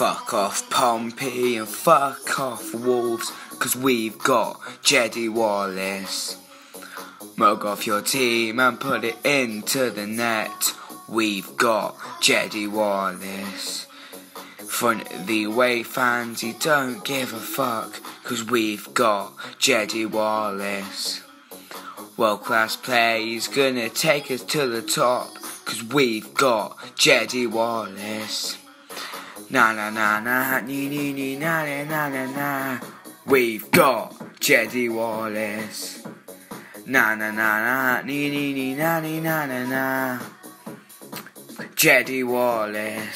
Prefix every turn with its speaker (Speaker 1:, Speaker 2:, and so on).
Speaker 1: Fuck off Pompey and fuck off Wolves, cause we've got Jedi Wallace. Mug off your team and put it into the net. We've got Jedi Wallace. Front the way fans, he don't give a fuck, cause we've got Jedi Wallace. World class play, he's gonna take us to the top, cause we've got Jedi Wallace. Na na na na, nee nee nee, na na na na na. We've got Jedi Wallace. Na na na na, nee nee nee, na nee na na na. Jedi Wallace.